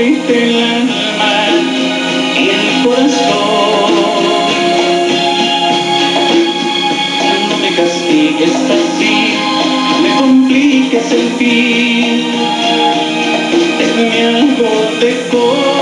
triste el alma, y el corazón. No me castigues así, me compliques el fin, es mi algo de corazón.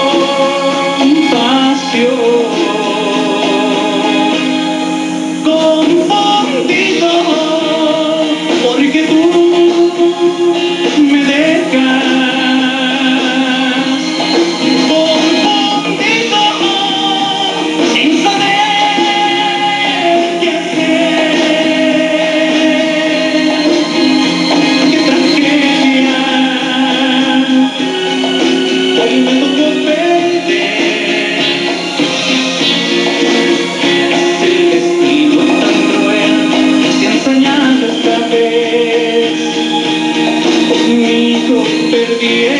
perdiéndote.